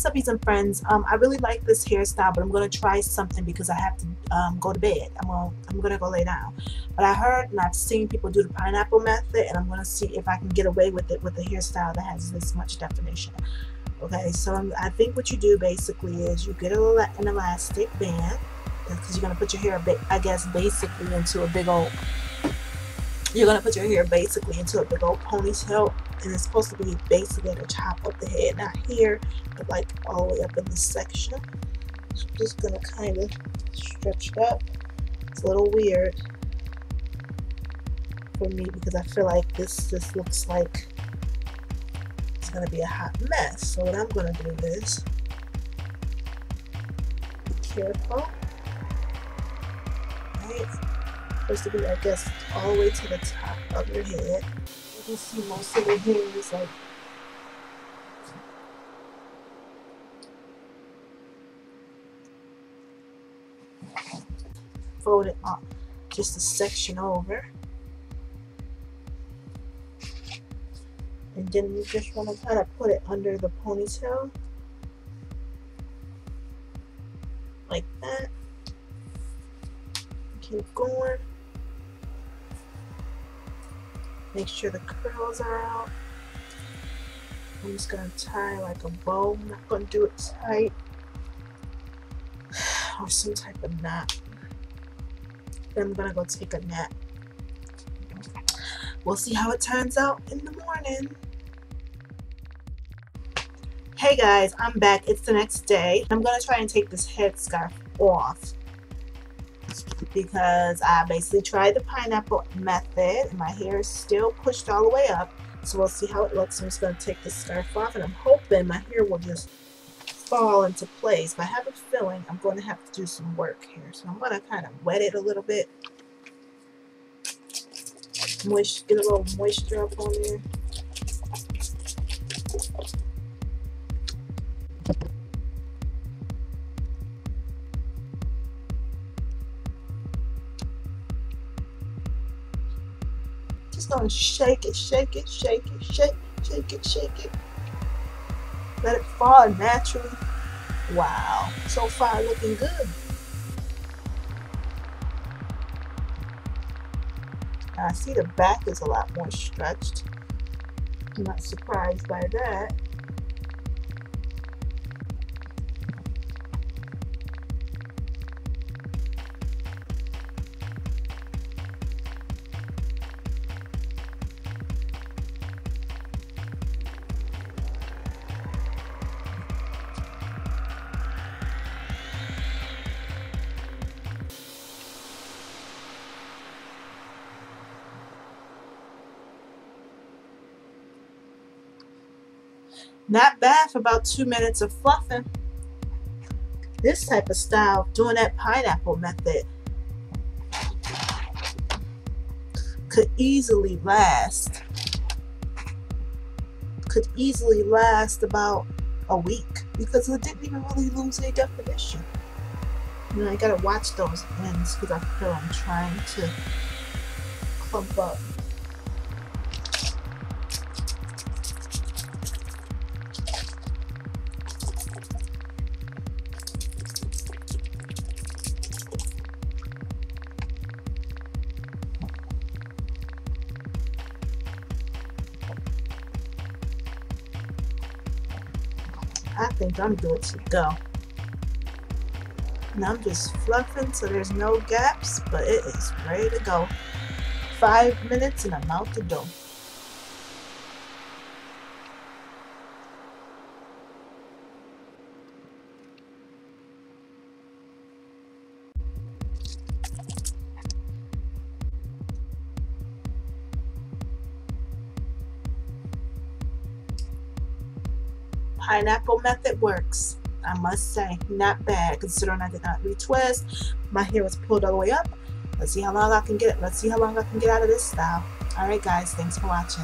subbies and friends. Um, I really like this hairstyle, but I'm gonna try something because I have to um, go to bed. I'm gonna I'm gonna go lay down. But I heard and I've seen people do the pineapple method, and I'm gonna see if I can get away with it with a hairstyle that has this much definition. Okay, so I'm, I think what you do basically is you get a, an elastic band because you're gonna put your hair, I guess, basically into a big old. You're gonna put your hair basically into a big old ponytail and it's supposed to be basically at the top of the head not here but like all the way up in this section. So I'm just gonna kind of stretch it up. It's a little weird for me because I feel like this just looks like it's gonna be a hot mess. So what I'm gonna do is be careful. Right? Supposed to be I guess all the way to the top of your head you see most of the hair is like fold it up just a section over. And then you just want to kind of put it under the ponytail. Like that. Keep going Make sure the curls are out. I'm just to tie like a bow. I'm not to do it tight. Or some type of knot. Then I'm to go take a nap. We'll see how it turns out in the morning. Hey guys, I'm back. It's the next day. I'm to try and take this headscarf off because I basically tried the pineapple method and my hair is still pushed all the way up. So we'll see how it looks. I'm just going to take the scarf off and I'm hoping my hair will just fall into place. But I have a feeling I'm going to have to do some work here. So I'm going to kind of wet it a little bit. Moist, get a little moisture up on there. Gonna shake it, shake it, shake it, shake, shake it, shake it. Let it fall naturally. Wow, so far looking good. I see the back is a lot more stretched. I'm not surprised by that. Not bad for about two minutes of fluffing. This type of style, doing that pineapple method, could easily last, could easily last about a week because it didn't even really lose any definition. You know, I gotta watch those ends because I feel I'm trying to clump up. I think I'm good to go. And I'm just fluffing so there's no gaps, but it is ready to go. Five minutes and I'm out the door. Pineapple method works. I must say, not bad considering I did not retwist. My hair was pulled all the way up. Let's see how long I can get. Let's see how long I can get out of this style. Alright guys, thanks for watching.